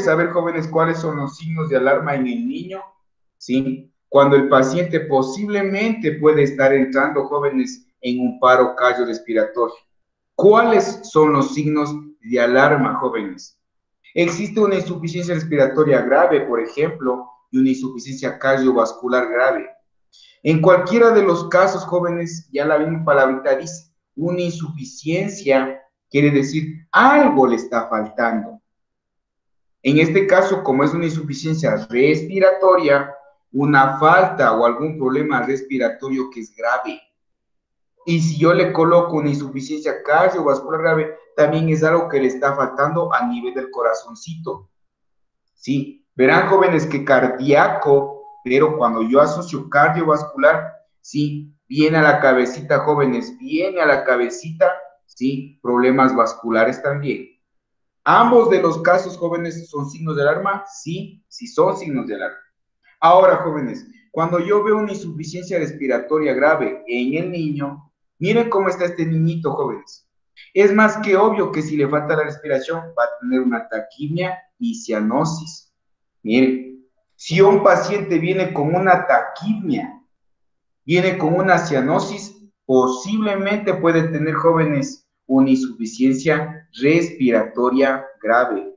saber, jóvenes, cuáles son los signos de alarma en el niño, ¿sí? Cuando el paciente posiblemente puede estar entrando, jóvenes, en un paro cardiorrespiratorio. ¿Cuáles son los signos de alarma, jóvenes? Existe una insuficiencia respiratoria grave, por ejemplo, y una insuficiencia cardiovascular grave. En cualquiera de los casos, jóvenes, ya la misma palabrita dice, una insuficiencia quiere decir algo le está faltando. En este caso, como es una insuficiencia respiratoria, una falta o algún problema respiratorio que es grave. Y si yo le coloco una insuficiencia cardiovascular grave, también es algo que le está faltando a nivel del corazoncito. Sí, verán jóvenes que cardíaco, pero cuando yo asocio cardiovascular, sí, viene a la cabecita, jóvenes, viene a la cabecita, sí, problemas vasculares también. Ambos de los casos, jóvenes, son signos de alarma, sí, sí son signos de alarma. Ahora, jóvenes, cuando yo veo una insuficiencia respiratoria grave en el niño, miren cómo está este niñito, jóvenes. Es más que obvio que si le falta la respiración va a tener una taquimia y cianosis. Miren, si un paciente viene con una taquimia, viene con una cianosis, posiblemente puede tener jóvenes una insuficiencia respiratoria grave.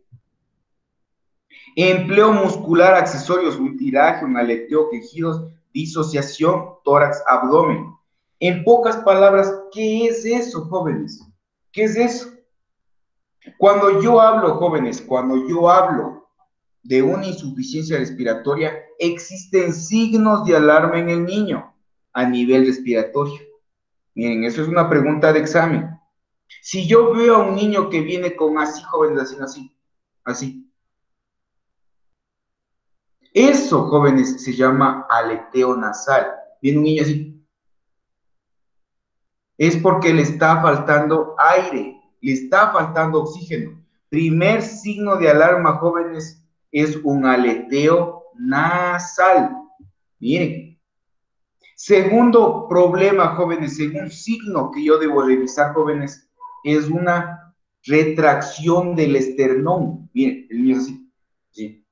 Empleo muscular, accesorios, un tiraje, un aleteo, quejidos, disociación, tórax, abdomen. En pocas palabras, ¿qué es eso, jóvenes? ¿Qué es eso? Cuando yo hablo, jóvenes, cuando yo hablo de una insuficiencia respiratoria, existen signos de alarma en el niño a nivel respiratorio. Miren, eso es una pregunta de examen. Si yo veo a un niño que viene con así, jóvenes, así, así, así, eso, jóvenes, se llama aleteo nasal. Viene un niño así. Es porque le está faltando aire, le está faltando oxígeno. Primer signo de alarma, jóvenes, es un aleteo nasal. Miren. Segundo problema, jóvenes, según signo que yo debo revisar, jóvenes, es una retracción del esternón. Miren, el niño es así. Sí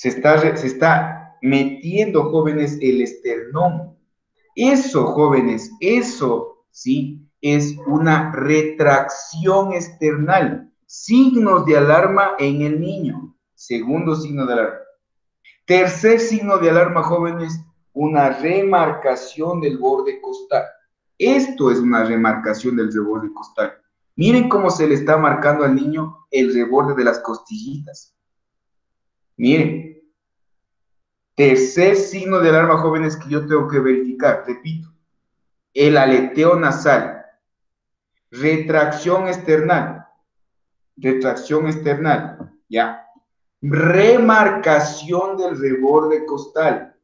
se está, se está metiendo, jóvenes, el esternón. Eso, jóvenes, eso, ¿sí? Es una retracción external. Signos de alarma en el niño. Segundo signo de alarma. Tercer signo de alarma, jóvenes, una remarcación del borde costal. Esto es una remarcación del reborde costal. Miren cómo se le está marcando al niño el reborde de las costillitas. Miren, tercer signo de alarma, jóvenes, que yo tengo que verificar, repito, el aleteo nasal, retracción external, retracción external, ya, remarcación del reborde costal.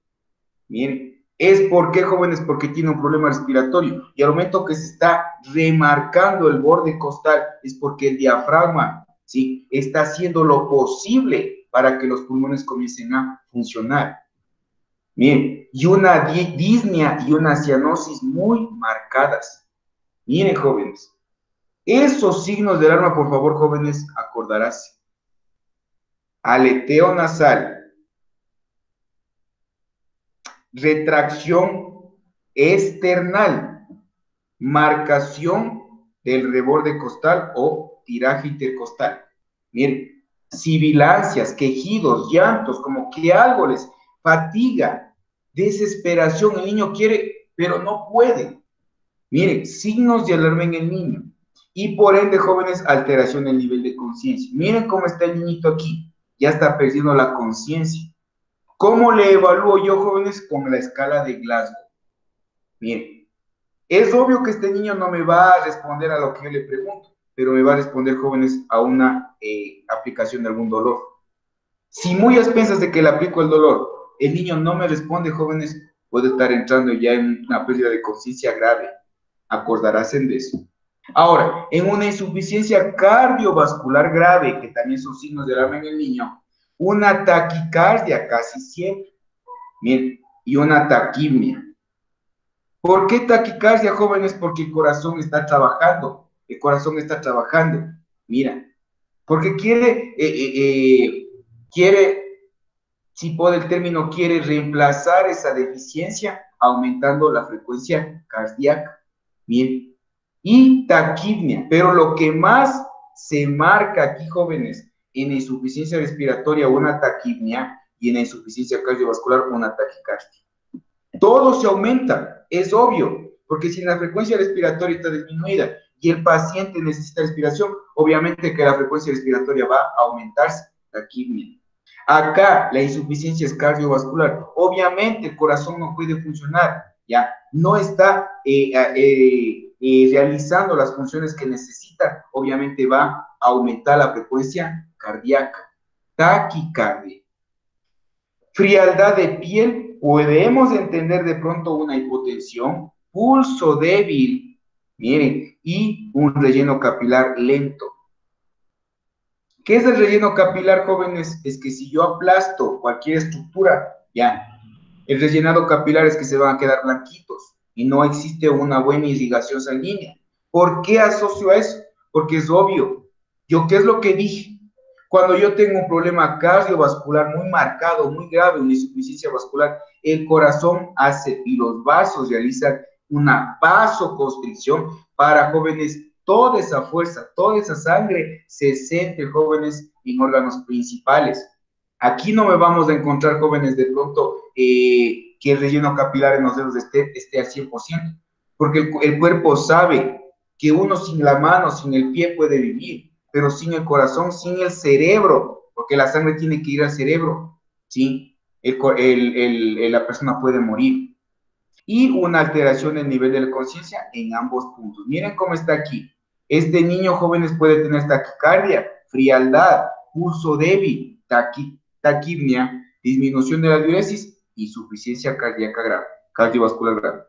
Miren, es porque, jóvenes, porque tiene un problema respiratorio. Y al momento que se está remarcando el borde costal, es porque el diafragma, ¿sí? Está haciendo lo posible para que los pulmones comiencen a funcionar. Miren, y una disnea y una cianosis muy marcadas. Miren, jóvenes, esos signos del arma, por favor, jóvenes, acordarás. Aleteo nasal, retracción external, marcación del reborde costal o tiraje intercostal. Miren, sibilancias, quejidos, llantos, como que algo les fatiga, desesperación. El niño quiere, pero no puede. Miren, signos de alarma en el niño. Y por ende, jóvenes, alteración del nivel de conciencia. Miren cómo está el niñito aquí. Ya está perdiendo la conciencia. ¿Cómo le evalúo yo, jóvenes? Con la escala de Glasgow. Miren, es obvio que este niño no me va a responder a lo que yo le pregunto pero me va a responder jóvenes a una eh, aplicación de algún dolor. Si muy a expensas de que le aplico el dolor, el niño no me responde, jóvenes, puede estar entrando ya en una pérdida de conciencia grave. Acordarás en eso. Ahora, en una insuficiencia cardiovascular grave, que también son signos de alarma en el niño, una taquicardia casi siempre, Bien, y una taquimia. ¿Por qué taquicardia, jóvenes? Porque el corazón está trabajando el corazón está trabajando. Mira, porque quiere, eh, eh, eh, quiere, si puede el término, quiere reemplazar esa deficiencia aumentando la frecuencia cardíaca. Bien, y taquipnia, pero lo que más se marca aquí, jóvenes, en insuficiencia respiratoria una taquipnia y en insuficiencia cardiovascular una taquicardia. Todo se aumenta, es obvio, porque si la frecuencia respiratoria está disminuida y el paciente necesita respiración, obviamente que la frecuencia respiratoria va a aumentarse, taquipnia. Acá la insuficiencia es cardiovascular. Obviamente el corazón no puede funcionar, ya no está eh, eh, eh, realizando las funciones que necesita. Obviamente va aumentar la frecuencia cardíaca, taquicardia. Frialdad de piel, podemos entender de pronto una hipotensión, pulso débil, miren, y un relleno capilar lento. ¿Qué es el relleno capilar, jóvenes? Es que si yo aplasto cualquier estructura, ya, el rellenado capilar es que se van a quedar blanquitos y no existe una buena irrigación sanguínea. ¿Por qué asocio a eso? Porque es obvio. ¿Yo qué es lo que dije? Cuando yo tengo un problema cardiovascular muy marcado, muy grave, una insuficiencia vascular, el corazón hace y los vasos realizan una vasoconstricción para jóvenes toda esa fuerza, toda esa sangre se centre, jóvenes, en órganos principales. Aquí no me vamos a encontrar jóvenes de pronto eh, que el relleno capilar en los dedos esté, esté al 100%, porque el, el, cuerpo sabe que uno sin la mano, sin el pie puede vivir, pero sin el corazón, sin el cerebro, porque la sangre tiene que ir al cerebro, ¿sí? El, el, la persona puede morir. Y una alteración en el nivel de la conciencia en ambos puntos. Miren cómo está aquí. Este niño jóvenes puede tener taquicardia, frialdad, pulso débil, taquipnia, disminución de la diuresis y suficiencia cardíaca grave, cardiovascular grave.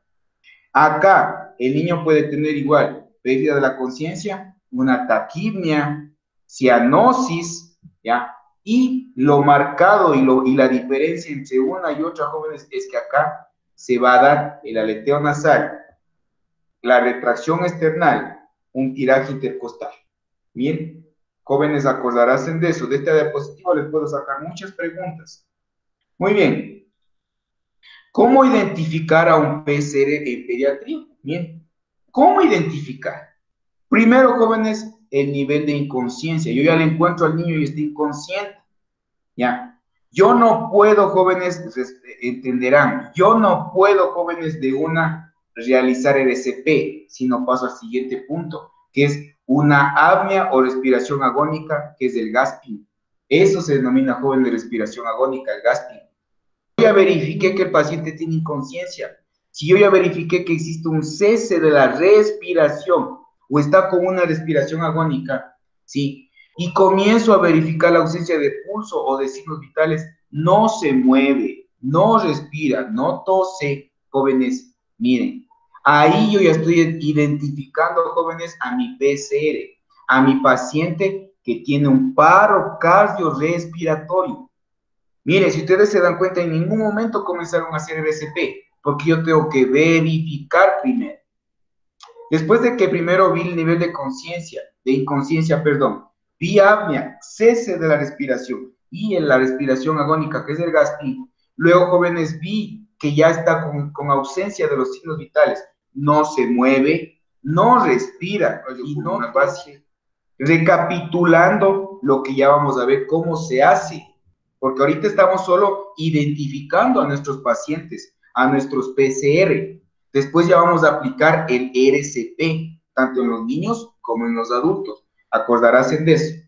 Acá el niño puede tener igual pérdida de la conciencia, una taquipnia, cianosis, ¿ya? Y lo marcado y, lo, y la diferencia entre una y otra jóvenes es que acá se va a dar el aleteo nasal, la retracción external un tiraje intercostal. Bien, jóvenes, acordarán de eso. De esta diapositiva les puedo sacar muchas preguntas. Muy bien. ¿Cómo identificar a un PCR en pediatría? Bien. ¿Cómo identificar? Primero, jóvenes, el nivel de inconsciencia. Yo ya le encuentro al niño y está inconsciente. Ya. Yo no puedo, jóvenes, entenderán, yo no puedo, jóvenes, de una realizar el SP, sino paso al siguiente punto, que es una apnea o respiración agónica, que es el gasping. Eso se denomina joven de respiración agónica, el gasping. Yo ya verifiqué que el paciente tiene inconsciencia. Si yo ya verifiqué que existe un cese de la respiración o está con una respiración agónica, ¿sí? Y comienzo a verificar la ausencia de pulso o de signos vitales, no se mueve, no respira, no tose, jóvenes, miren, Ahí yo ya estoy identificando, jóvenes, a mi PCR, a mi paciente que tiene un paro cardiorrespiratorio. Mire, si ustedes se dan cuenta, en ningún momento comenzaron a hacer RCP, porque yo tengo que verificar primero. Después de que primero vi el nivel de conciencia, de inconsciencia, perdón, vi apnea, cese de la respiración y en la respiración agónica, que es el gaspín. Luego, jóvenes, vi que ya está con, con ausencia de los signos vitales no se mueve, no respira y no hace. Recapitulando lo que ya vamos a ver cómo se hace, porque ahorita estamos solo identificando a nuestros pacientes, a nuestros PCR. Después ya vamos a aplicar el RCP, tanto en los niños como en los adultos. Acordarás de eso.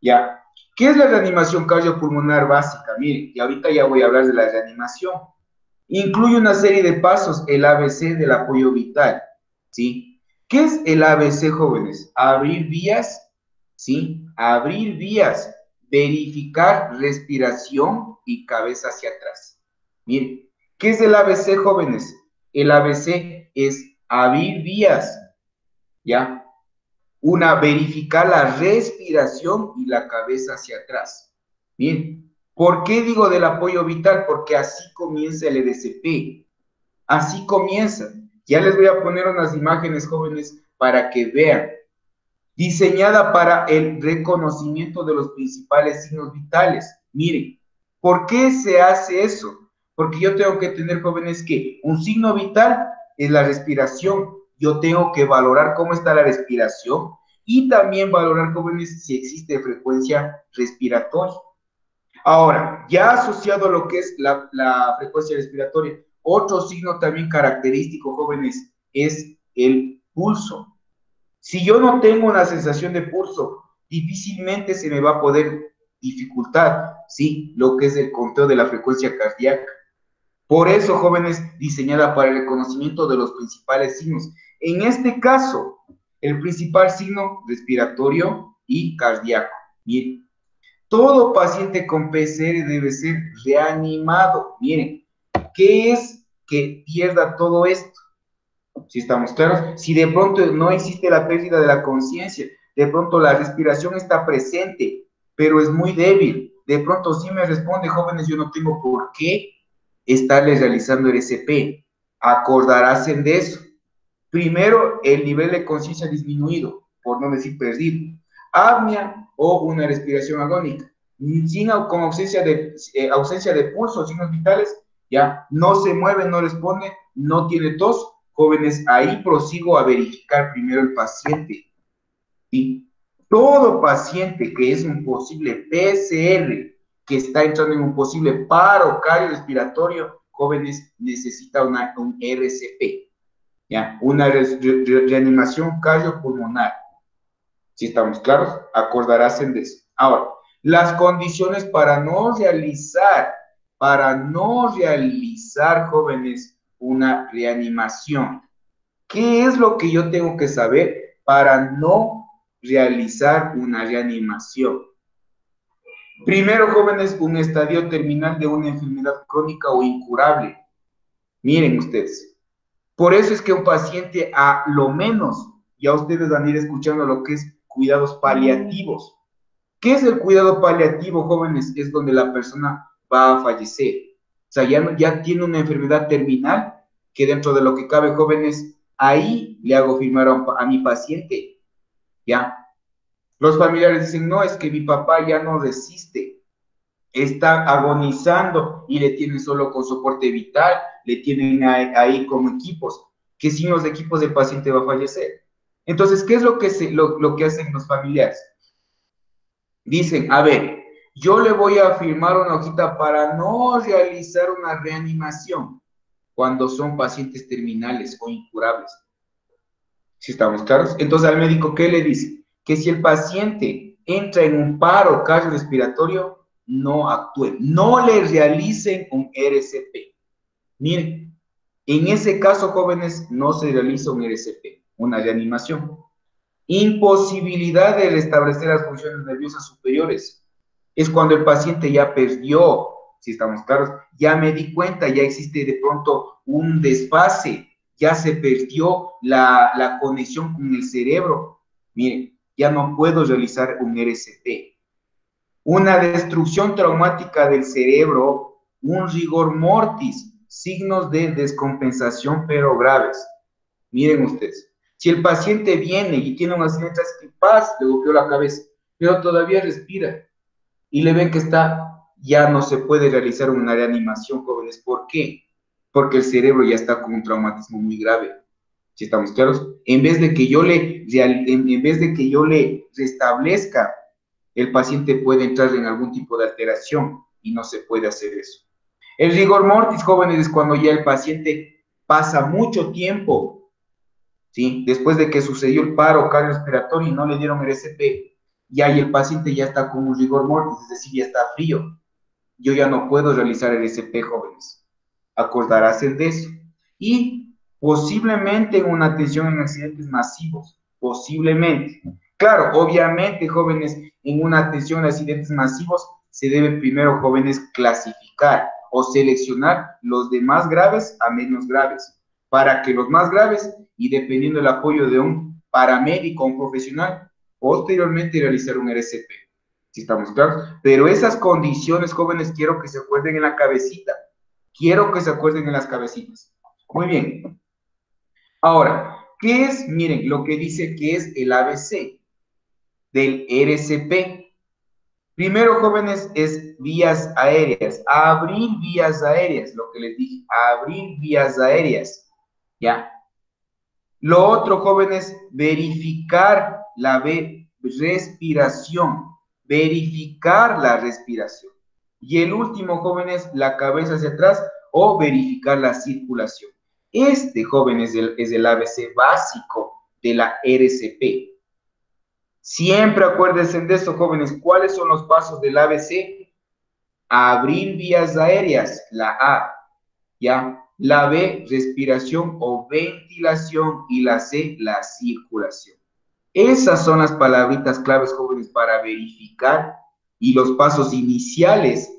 Ya. ¿Qué es la reanimación cardiopulmonar básica? Miren, y ahorita ya voy a hablar de la reanimación. Incluye una serie de pasos, el ABC del apoyo vital, ¿sí? ¿Qué es el ABC, jóvenes? Abrir vías, ¿sí? Abrir vías, verificar respiración y cabeza hacia atrás. Miren, ¿qué es el ABC, jóvenes? El ABC es abrir vías, ¿ya? Una, verificar la respiración y la cabeza hacia atrás. Bien, ¿Por qué digo del apoyo vital? Porque así comienza el EDCP. Así comienza. Ya les voy a poner unas imágenes jóvenes para que vean. diseñada para el reconocimiento de los principales signos vitales. Miren, ¿por qué se hace eso? Porque yo tengo que tener jóvenes que un signo vital es la respiración. Yo tengo que valorar cómo está la respiración y también valorar jóvenes si existe frecuencia respiratoria. Ahora, ya asociado a lo que es la, la frecuencia respiratoria, otro signo también característico, jóvenes, es el pulso. Si yo no tengo una sensación de pulso, difícilmente se me va a poder dificultar, ¿sí? Lo que es el conteo de la frecuencia cardíaca. Por eso, jóvenes, diseñada para el reconocimiento de los principales signos. En este caso, el principal signo respiratorio y cardíaco. Miren, todo paciente con PCR debe ser reanimado. Miren, ¿qué es que pierda todo esto? Si estamos claros, si de pronto no existe la pérdida de la conciencia, de pronto la respiración está presente, pero es muy débil. De pronto sí me responde, jóvenes, yo no tengo por qué estarles realizando el SP. Acordarás de eso. Primero, el nivel de conciencia disminuido, por no decir perdido. Apnea o una respiración agónica. Sin, con ausencia de, eh, ausencia de pulso, signos vitales, ya no se mueve, no responde, no tiene tos, Jóvenes, ahí prosigo a verificar primero el paciente. Y todo paciente que es un posible PCR, que está entrando en un posible paro cardiorrespiratorio, jóvenes, necesita una, un RCP, ¿ya? Una reanimación cardiopulmonar. Si estamos claros, acordarás en eso. Ahora, las condiciones para no realizar, para no realizar, jóvenes, una reanimación. ¿Qué es lo que yo tengo que saber para no realizar una reanimación? Primero, jóvenes, un estadio terminal de una enfermedad crónica o incurable. Miren ustedes, por eso es que un paciente a lo menos, ya ustedes van a ir escuchando lo que es cuidados paliativos. ¿Qué es el cuidado paliativo, jóvenes? Es donde la persona va a fallecer. O sea, ya, ya tiene una enfermedad terminal que dentro de lo que cabe, jóvenes, ahí le hago firmar a, mi paciente. ¿Ya? Los familiares dicen, no, es que mi papá ya no resiste, está agonizando y le tienen solo con soporte vital, le tienen ahí, como equipos, que sin los equipos el paciente va a fallecer. Entonces, ¿qué es lo que, se, lo, lo que hacen los familiares? Dicen, a ver, yo le voy a firmar una hojita para no realizar una reanimación cuando son pacientes terminales o incurables. Si estamos claros. Entonces al médico, ¿qué le dice? Que si el paciente entra en un paro cardiorrespiratorio, no actúe, no le realicen un RCP. Miren, en ese caso, jóvenes, no se realiza un RCP, una reanimación. Imposibilidad de restablecer las funciones nerviosas superiores es cuando el paciente ya perdió, si estamos claros, ya me di cuenta, ya existe de pronto un desfase, ya se perdió la, conexión con el cerebro. Miren, ya no puedo realizar un RCT. Una destrucción traumática del cerebro, un rigor mortis, signos de descompensación pero graves. Miren ustedes, si el paciente viene y tiene unas letras que paz, le golpeó la cabeza, pero todavía respira, y le ven que está, ya no se puede realizar una reanimación, jóvenes. ¿Por qué? Porque el cerebro ya está con un traumatismo muy grave. Si estamos claros, en vez de que yo le, en vez de que yo le restablezca, el paciente puede entrar en algún tipo de alteración y no se puede hacer eso. El rigor mortis, jóvenes, es cuando ya el paciente pasa mucho tiempo, ¿sí? Después de que sucedió el paro cardiorrespiratorio y no le dieron el SP, y ahí el paciente ya está con un rigor mortis, es decir, ya está frío. Yo ya no puedo realizar el SP, jóvenes. Acordarás de eso. Y posiblemente en una atención en accidentes masivos, posiblemente. Claro, obviamente, jóvenes, en una atención en accidentes masivos se debe primero, jóvenes, clasificar o seleccionar los de más graves a menos graves, para que los más graves, y dependiendo del apoyo de un paramédico o un profesional, posteriormente realizar un RCP, si estamos claros. Pero esas condiciones, jóvenes, quiero que se acuerden en la cabecita. Quiero que se acuerden en las cabecitas. Muy bien. Ahora, ¿qué es? Miren, lo que dice que es el ABC. del RCP. Primero, jóvenes, es vías aéreas. Abrir vías aéreas, lo que les dije, abrir vías aéreas. ¿Ya? Lo otro, jóvenes, verificar la respiración. Verificar la respiración. Y el último, jóvenes, la cabeza hacia atrás o verificar la circulación. Este, jóvenes, es el ABC básico de la RCP. Siempre acuérdense de eso, jóvenes. ¿Cuáles son los pasos del ABC? Abrir vías aéreas, la A. ¿Ya? La B, respiración o ventilación. Y la C, la circulación. Esas son las palabritas claves, jóvenes, para verificar y los pasos iniciales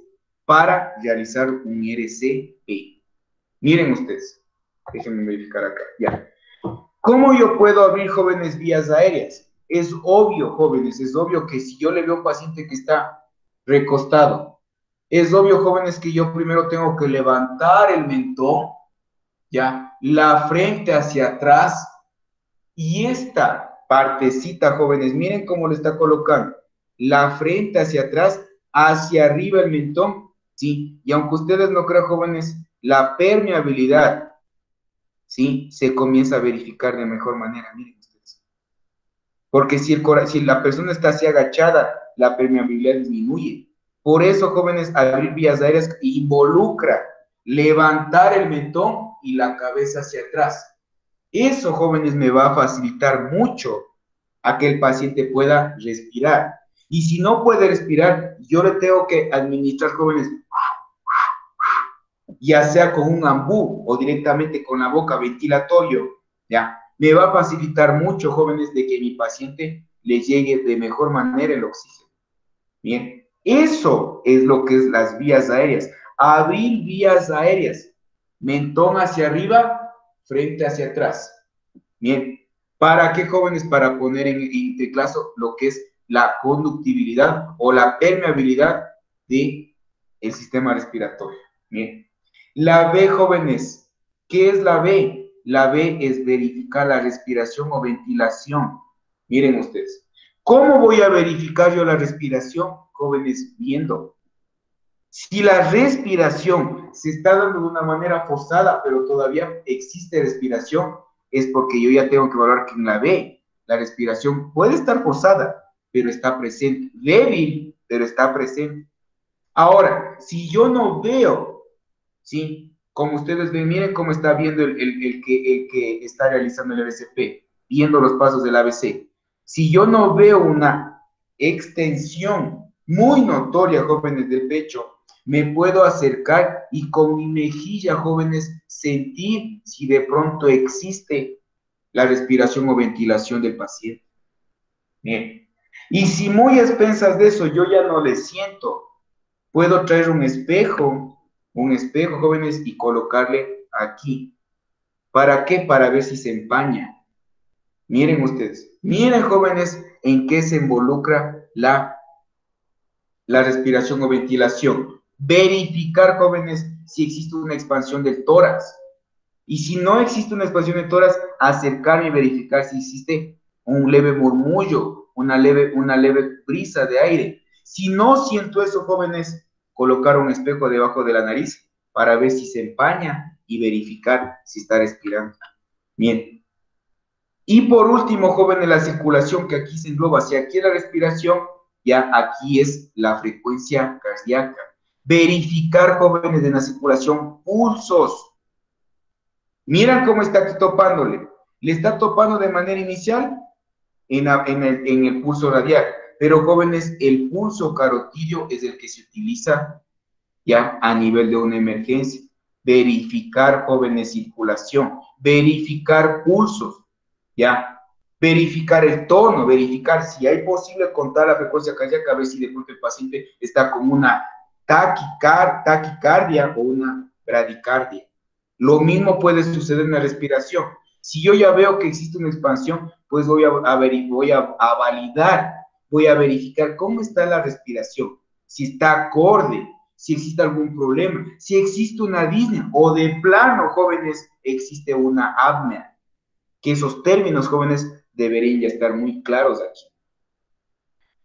para realizar un RCP. Miren ustedes. Déjenme verificar acá. Ya. ¿Cómo yo puedo abrir jóvenes vías aéreas? Es obvio, jóvenes, es obvio que si yo le veo a un paciente que está recostado, es obvio, jóvenes, que yo primero tengo que levantar el mentón, ya, la frente hacia atrás y esta partecita, jóvenes, miren cómo le está colocando, la frente hacia atrás, hacia arriba el mentón, sí, y aunque ustedes no crean, jóvenes, la permeabilidad, sí, se comienza a verificar de mejor manera, miren. Porque si, el, si la persona está así agachada, la permeabilidad disminuye. Por eso, jóvenes, abrir vías aéreas involucra levantar el mentón y la cabeza hacia atrás. Eso, jóvenes, me va a facilitar mucho a que el paciente pueda respirar. Y si no puede respirar, yo le tengo que administrar, jóvenes, ya sea con un ambú o directamente con la boca ventilatorio, ¿ya? me va a facilitar mucho, jóvenes, de que mi paciente le llegue de mejor manera el oxígeno. Bien, eso es lo que es las vías aéreas. Abrir vías aéreas. Mentón hacia arriba, frente hacia atrás. Bien, ¿para qué, jóvenes? Para poner en, en lo que es la conductibilidad o la permeabilidad del el sistema respiratorio. Bien. La B, jóvenes, ¿qué es la B? La B es verificar la respiración o ventilación. Miren ustedes. ¿Cómo voy a verificar yo la respiración? Jóvenes, viendo. Si la respiración se está dando de una manera forzada, pero todavía existe respiración, es porque yo ya tengo que valorar que en la B la respiración puede estar forzada, pero está presente. Débil, pero está presente. Ahora, si yo no veo, ¿sí? Como ustedes ven, miren cómo está viendo el, que, que está realizando el ABCP, viendo los pasos del ABC. Si yo no veo una extensión muy notoria, jóvenes del pecho, me puedo acercar y con mi mejilla, jóvenes, sentir si de pronto existe la respiración o ventilación del paciente. Bien. Y si muy expensas de eso yo ya no le siento, puedo traer un espejo un espejo, jóvenes, y colocarle aquí. ¿Para qué? Para ver si se empaña. Miren ustedes, miren jóvenes en qué se involucra la, la respiración o ventilación. Verificar, jóvenes, si existe una expansión del tórax. Y si no existe una expansión del tórax, acercarme y verificar si existe un leve murmullo, una leve, una leve brisa de aire. Si no siento eso, jóvenes, colocar un espejo debajo de la nariz para ver si se empaña y verificar si está respirando. Bien. Y por último, jóvenes, la circulación que aquí se engloba. Si aquí es la respiración, ya aquí es la frecuencia cardíaca. Verificar, jóvenes, de la circulación, pulsos. Miran cómo está aquí topándole. Le está topando de manera inicial en, el, en el pulso radial. Pero jóvenes, el pulso carotidio es el que se utiliza ya a nivel de una emergencia. Verificar jóvenes circulación, verificar pulsos, ya. Verificar el tono, verificar si hay posible contar la frecuencia cardíaca, a ver si de pronto el paciente está con una taquicardia o una bradicardia. Lo mismo puede suceder en la respiración. Si yo ya veo que existe una expansión, pues voy a, voy a validar voy a verificar cómo está la respiración, si está acorde, si existe algún problema, si existe una disnea o de plano, jóvenes, existe una apnea. Que esos términos, jóvenes, deberían ya estar muy claros aquí.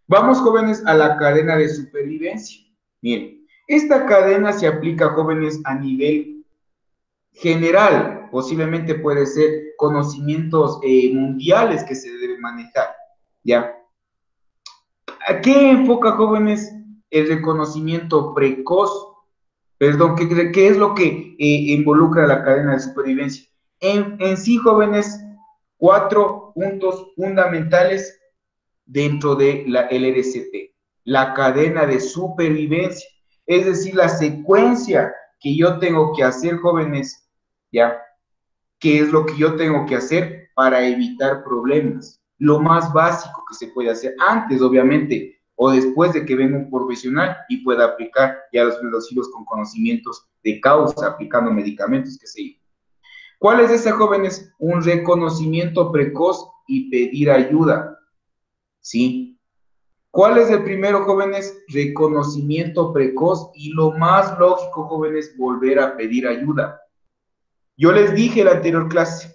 Vamos, jóvenes, a la cadena de supervivencia. Miren, esta cadena se aplica, jóvenes, a nivel general. Posiblemente puede ser conocimientos eh, mundiales que se deben manejar. ¿Ya? ¿A qué enfoca, jóvenes, el reconocimiento precoz? Perdón, ¿qué, qué es lo que eh, involucra la cadena de supervivencia? En, en sí, jóvenes, cuatro puntos fundamentales dentro de la LRCP, la cadena de supervivencia, es decir, la secuencia que yo tengo que hacer, jóvenes, ¿ya? ¿Qué es lo que yo tengo que hacer para evitar problemas? Lo más básico que se puede hacer antes, obviamente, o después de que venga un profesional y pueda aplicar ya los reducidos con conocimientos de causa, aplicando medicamentos, que se ¿Cuál es ese, jóvenes? Un reconocimiento precoz y pedir ayuda. ¿sí? ¿Cuál es el primero, jóvenes? Reconocimiento precoz y lo más lógico, jóvenes, volver a pedir ayuda. Yo les dije en la anterior clase,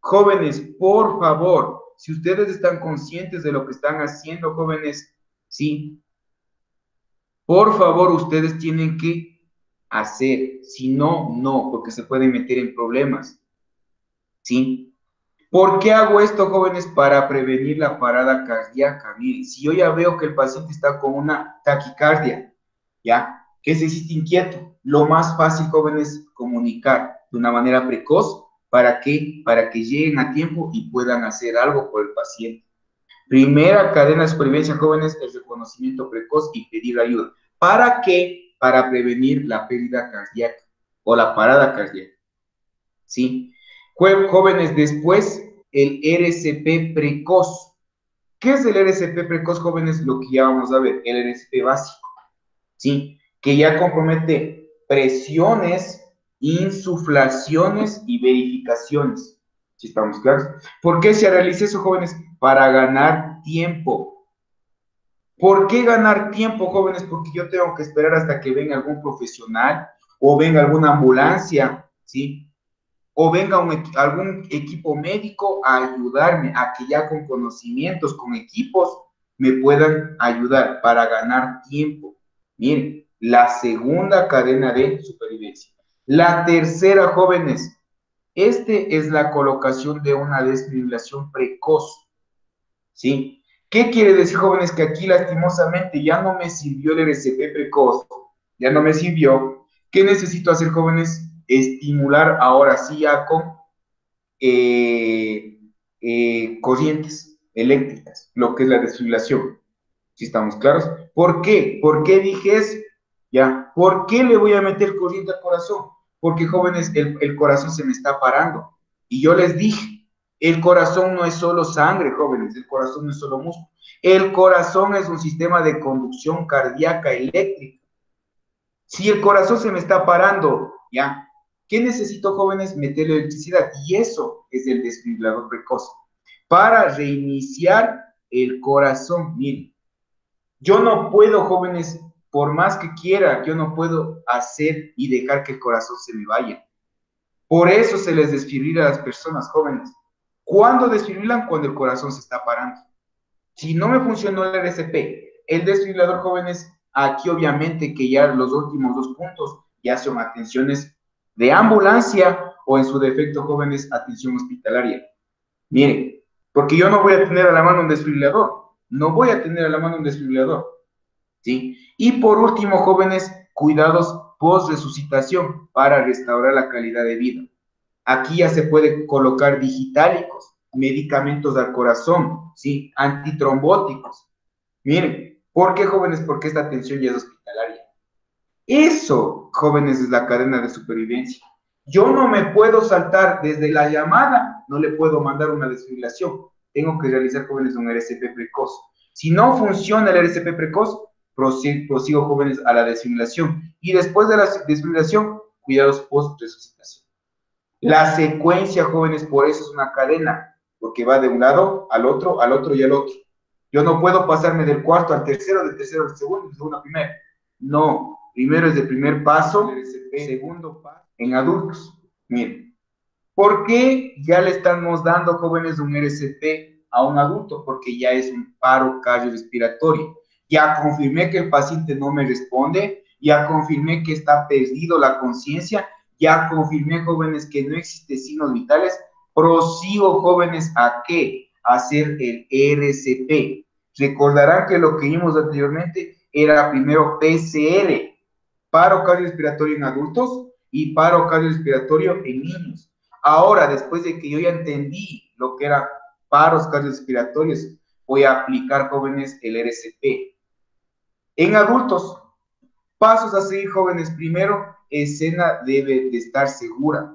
jóvenes, por favor, si ustedes están conscientes de lo que están haciendo, jóvenes, sí, por favor, ustedes tienen que hacer, si no, no, porque se pueden meter en problemas, ¿sí? ¿Por qué hago esto, jóvenes? Para prevenir la parada cardíaca. Miren, si yo ya veo que el paciente está con una taquicardia, ¿ya? Que se existe inquieto, lo más fácil, jóvenes, comunicar de una manera precoz. ¿Para qué? Para que lleguen a tiempo y puedan hacer algo por el paciente. Primera cadena de supervivencia, jóvenes, el reconocimiento precoz y pedir ayuda. ¿Para qué? Para prevenir la pérdida cardíaca o la parada cardíaca. ¿Sí? Jóvenes, después el RCP precoz. ¿Qué es el RCP precoz, jóvenes? Lo que ya vamos a ver, el RCP básico, ¿sí? Que ya compromete presiones, insuflaciones y verificaciones. ¿Sí estamos claros? ¿Por qué se realiza eso, jóvenes? Para ganar tiempo. ¿Por qué ganar tiempo, jóvenes? Porque yo tengo que esperar hasta que venga algún profesional o venga alguna ambulancia, ¿sí? o venga algún equipo médico a ayudarme, a que ya con conocimientos, con equipos, me puedan ayudar para ganar tiempo. Miren, la segunda cadena de supervivencia. La tercera, jóvenes, este es la colocación de una desfibrilación precoz. ¿Sí? ¿Qué quiere decir, jóvenes? Que aquí lastimosamente ya no me sirvió el RCP precoz, ya no me sirvió. ¿Qué necesito hacer, jóvenes? estimular ahora sí ya con eh, eh, corrientes eléctricas, lo que es la desfibrilación. Si estamos claros? ¿Por qué? ¿Por qué dije eso? ¿Ya? ¿Por qué le voy a meter corriente al corazón? Porque jóvenes, el, corazón se me está parando. Y yo les dije, el corazón no es solo sangre, jóvenes, el corazón no es solo músculo. El corazón es un sistema de conducción cardíaca eléctrica. Si el corazón se me está parando, ya, ¿Qué necesito, jóvenes? Meter electricidad. Y eso es el desfibrilador precoz. Para reiniciar el corazón. Miren, yo no puedo, jóvenes, por más que quiera, yo no puedo hacer y dejar que el corazón se me vaya. Por eso se les desfibrila a las personas jóvenes. ¿Cuándo desfibrilan? Cuando el corazón se está parando. Si no me funcionó el RCP, el desfibrilador jóvenes, aquí obviamente que ya los últimos dos puntos ya son atenciones de ambulancia o en su defecto jóvenes atención hospitalaria. Miren, porque yo no voy a tener a la mano un desfibrilador, no voy a tener a la mano un desfibrilador. Y por último, jóvenes, cuidados post-resucitación para restaurar la calidad de vida. Aquí ya se puede colocar digitálicos, medicamentos al corazón, ¿sí? antitrombóticos. Miren, ¿por qué jóvenes? Porque esta atención ya es hospitalaria. Eso, jóvenes, es la cadena de supervivencia. Yo no me puedo saltar desde la llamada, no le puedo mandar una desfibrilación. Tengo que realizar, jóvenes, un RCP precoz. Si no funciona el RCP precoz, prosigo, jóvenes, a la desfibrilación. Y después de la desfibrilación, cuidados post-resucitación. La secuencia, jóvenes, por eso es una cadena, porque va de un lado al otro, al otro y al otro. Yo no puedo pasarme del cuarto al tercero, del tercero al segundo, del segundo al primero. No, Primero es el primer paso, segundo paso en adultos. Miren, ¿por qué ya le estamos dando jóvenes un RCP a un adulto porque ya es un paro cardiorrespiratorio. Ya confirmé que el paciente no me responde, ya confirmé que está perdido la conciencia, ya confirmé, jóvenes, que no existen signos vitales. Prosigo, jóvenes, ¿a qué? Hacer el RCP. Recordarán que lo que vimos anteriormente era primero PCR, paro cardiorrespiratorio en adultos y paro cardiorrespiratorio en niños. Ahora, después de que yo ya entendí lo que eran paros cardiorrespiratorios, voy a aplicar, jóvenes, el RCP. En adultos, pasos a seguir, jóvenes. Primero, escena debe de estar segura.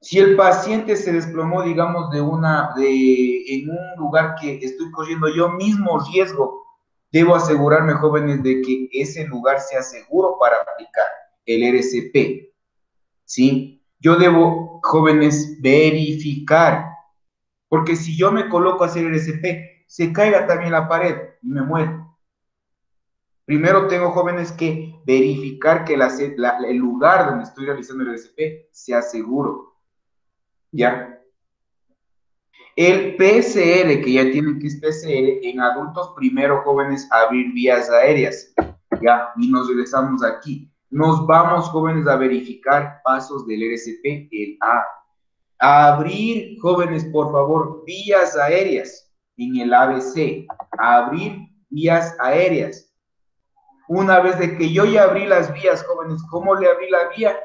Si el paciente se desplomó, digamos, de una, de, en un lugar que estoy corriendo yo mismo riesgo Debo asegurarme, jóvenes, de que ese lugar sea seguro para aplicar el RCP. ¿Sí? Yo debo, jóvenes, verificar. Porque si yo me coloco a hacer RCP, se caiga también la pared y me muero. Primero tengo, jóvenes, que verificar que el lugar donde estoy realizando el RCP sea seguro. ¿Ya? El PCR, que ya tienen que es PCR, en adultos primero jóvenes abrir vías aéreas. Ya, y nos regresamos aquí. Nos vamos jóvenes a verificar pasos del RCP, el A. Abrir, jóvenes, por favor, vías aéreas en el ABC. Abrir vías aéreas. Una vez de que yo ya abrí las vías, jóvenes, ¿cómo le abrí la vía?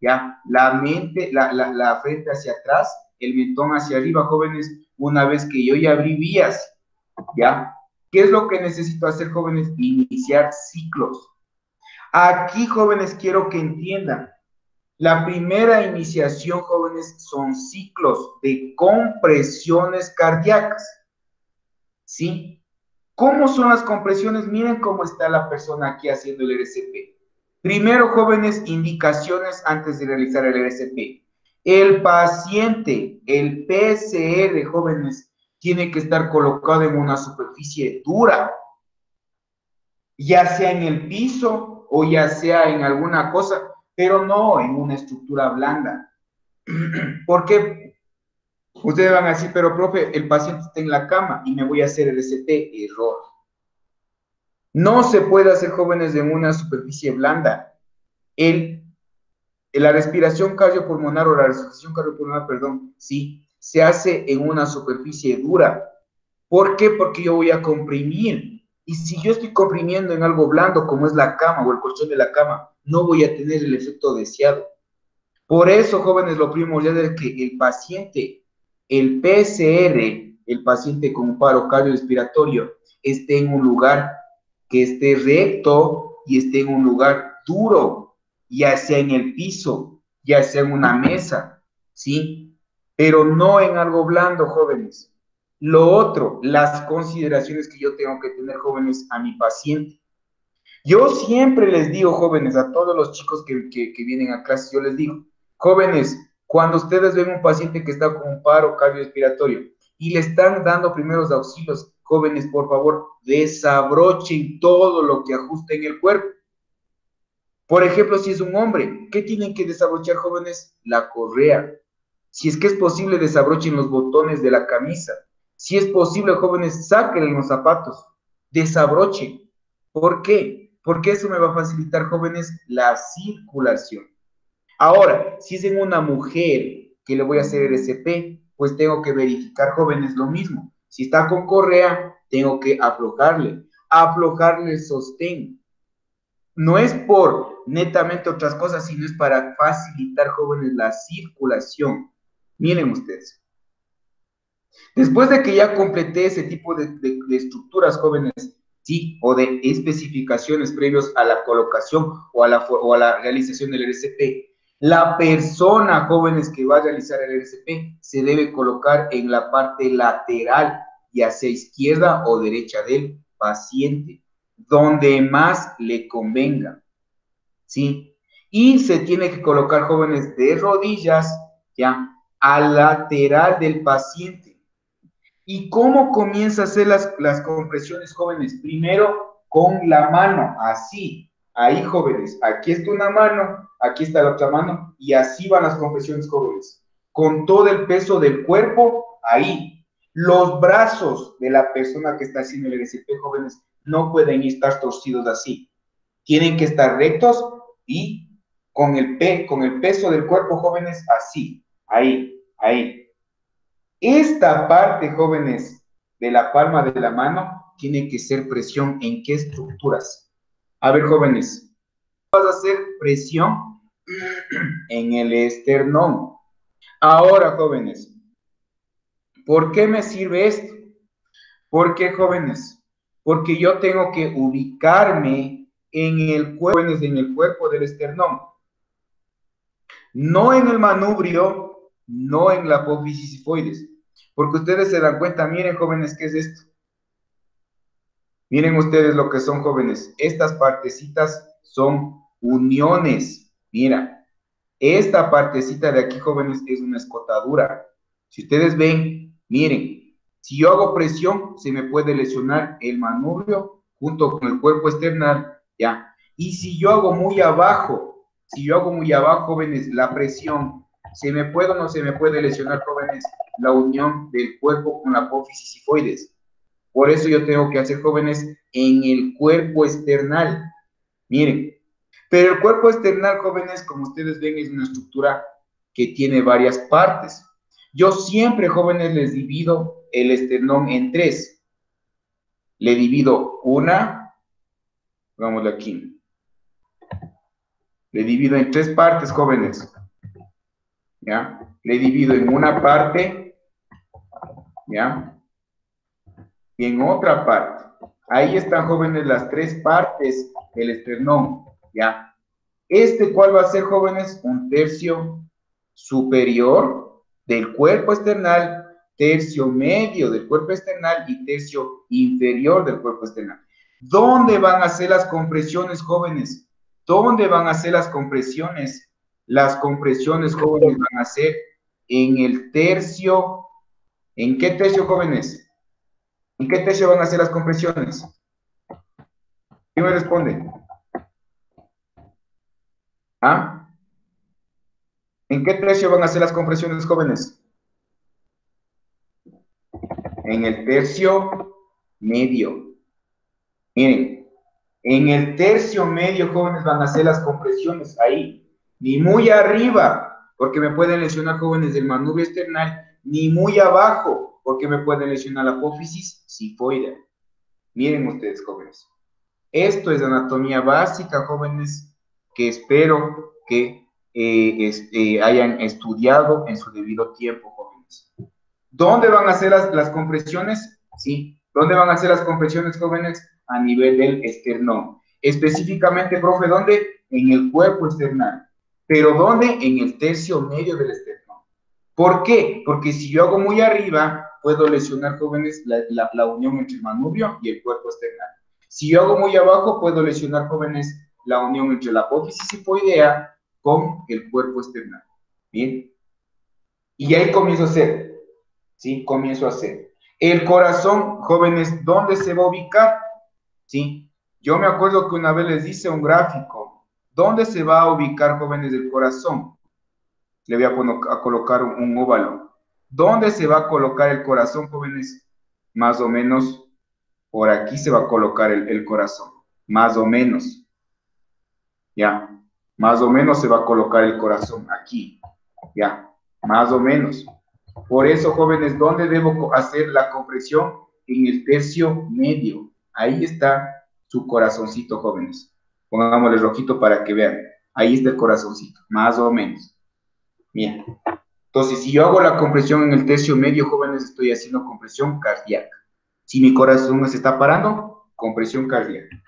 Ya, la mente, la, la, la frente hacia atrás el mentón hacia arriba, jóvenes, una vez que yo ya abrí vías, ¿ya? ¿Qué es lo que necesito hacer, jóvenes? Iniciar ciclos. Aquí, jóvenes, quiero que entiendan. La primera iniciación, jóvenes, son ciclos de compresiones cardíacas. ¿Sí? ¿Cómo son las compresiones? Miren cómo está la persona aquí haciendo el RCP. Primero, jóvenes, indicaciones antes de realizar el RCP. El paciente, el PCR, jóvenes, tiene que estar colocado en una superficie dura, ya sea en el piso o ya sea en alguna cosa, pero no en una estructura blanda. ¿Por qué? Ustedes van a decir, pero profe, el paciente está en la cama y me voy a hacer el ST. Error. No se puede hacer jóvenes en una superficie blanda. El la respiración cardiopulmonar o la resucitación cardiopulmonar, perdón, sí, se hace en una superficie dura. ¿Por qué? Porque yo voy a comprimir. Y si yo estoy comprimiendo en algo blando, como es la cama o el colchón de la cama, no voy a tener el efecto deseado. Por eso, jóvenes, lo primordial es que el paciente, el PCR, el paciente con paro cardiorrespiratorio, esté en un lugar que esté recto y esté en un lugar duro, ya sea en el piso, ya sea en una mesa, ¿sí? Pero no en algo blando, jóvenes. Lo otro, las consideraciones que yo tengo que tener, jóvenes, a mi paciente. Yo siempre les digo, jóvenes, a todos los chicos que, que, vienen a clase, yo les digo, jóvenes, cuando ustedes ven un paciente que está con un paro cardiorrespiratorio y le están dando primeros auxilios, jóvenes, por favor, desabrochen todo lo que ajuste en el cuerpo. Por ejemplo, si es un hombre, ¿qué tienen que desabrochar jóvenes? La correa. Si es que es posible, desabrochen los botones de la camisa. Si es posible, jóvenes, saquen los zapatos, desabrochen. ¿Por qué? Porque eso me va a facilitar, jóvenes, la circulación. Ahora, si es en una mujer que le voy a hacer SP, pues tengo que verificar, jóvenes, lo mismo. Si está con correa, tengo que aflojarle, aflojarle el sostén. No es por netamente otras cosas, sino es para facilitar, jóvenes, la circulación. Miren ustedes. Después de que ya completé ese tipo de, estructuras, jóvenes, sí, o de especificaciones previos a la colocación o a la, o a la realización del RCP, la persona, jóvenes, que va a realizar el RCP se debe colocar en la parte lateral, ya sea izquierda o derecha del paciente, donde más le convenga. ¿sí? Y se tiene que colocar jóvenes de rodillas, ¿ya? Al lateral del paciente. ¿Y cómo comienza a hacer las, las compresiones jóvenes? Primero con la mano, así. Ahí, jóvenes, aquí está una mano, aquí está la otra mano, y así van las compresiones jóvenes. Con todo el peso del cuerpo, ahí. Los brazos de la persona que está haciendo el RCP, jóvenes, no pueden estar torcidos así. Tienen que estar rectos y con el, pe con el peso del cuerpo, jóvenes, así, ahí, ahí. Esta parte, jóvenes, de la palma de la mano, tiene que ser presión en qué estructuras. A ver, jóvenes, vas a hacer presión en el esternón. Ahora, jóvenes, ¿por qué me sirve esto? ¿Por qué, jóvenes? Porque yo tengo que ubicarme en el, en el cuerpo del esternón no en el manubrio, no en la apófisis. Porque ustedes se dan cuenta, miren jóvenes, ¿qué es esto? Miren ustedes lo que son jóvenes. Estas partecitas son uniones. Mira, esta partecita de aquí, jóvenes, es una escotadura. Si ustedes ven, miren, si yo hago presión, se me puede lesionar el manubrio junto con el cuerpo external, ya. Y si yo hago muy abajo, si yo hago muy abajo, jóvenes, la presión, ¿se me puede o no se me puede lesionar, jóvenes, la unión del cuerpo con la apófisis sifoides? Por eso yo tengo que hacer, jóvenes, en el cuerpo external. Miren, pero el cuerpo external, jóvenes, como ustedes ven, es una estructura que tiene varias partes. Yo siempre, jóvenes, les divido el esternón en tres. Le divido una, vamos aquí, le divido en tres partes, jóvenes. ¿Ya? Le divido en una parte, ¿ya? Y en otra parte. Ahí están, jóvenes, las tres partes del esternón, ¿ya? Este, ¿cuál va a ser, jóvenes? Un tercio superior del cuerpo external, tercio medio del cuerpo external y tercio inferior del cuerpo external. ¿Dónde van a ser las compresiones, jóvenes? ¿Dónde van a ser las compresiones? Las compresiones jóvenes van a ser en el tercio. ¿En qué tercio, jóvenes? ¿En qué tercio van a ser las compresiones? ¿Quién me responde? ¿Ah? ¿En qué tercio van a ser las compresiones, jóvenes? En el tercio medio. Miren, en el tercio medio, jóvenes, van a hacer las compresiones ahí, ni muy arriba, porque me pueden lesionar jóvenes del manubrio external, ni muy abajo, porque me pueden lesionar la apófisis sifoide. Miren ustedes, jóvenes. Esto es anatomía básica, jóvenes, que espero que eh, este, hayan estudiado en su debido tiempo, jóvenes. ¿Dónde van a hacer las, las compresiones? Sí. ¿Dónde van a hacer las compresiones, jóvenes? a nivel del esternón. Específicamente, profe, ¿dónde? En el cuerpo external. ¿Pero dónde? En el tercio medio del esternón. ¿Por qué? Porque si yo hago muy arriba, puedo lesionar, jóvenes, la, la, unión entre el manubrio y el cuerpo external. Si yo hago muy abajo, puedo lesionar, jóvenes, la unión entre la apófisis hipoidea con el cuerpo external. Bien. Y ahí comienzo a hacer. ¿Sí? Comienzo a hacer. El corazón, jóvenes, ¿dónde se va a ubicar? ¿sí? Yo me acuerdo que una vez les hice un gráfico. ¿Dónde se va a ubicar jóvenes del corazón? Le voy a, colocar un, óvalo. ¿Dónde se va a colocar el corazón, jóvenes? Más o menos por aquí se va a colocar el, el corazón. Más o menos. Ya. Más o menos se va a colocar el corazón aquí. Ya. Más o menos. Por eso, jóvenes, ¿dónde debo hacer la compresión? En el tercio medio. Ahí está su corazoncito, jóvenes. Pongámosle rojito para que vean. Ahí está el corazoncito, más o menos. Bien. Entonces, si yo hago la compresión en el tercio medio, jóvenes, estoy haciendo compresión cardíaca. Si mi corazón se está parando, compresión cardíaca.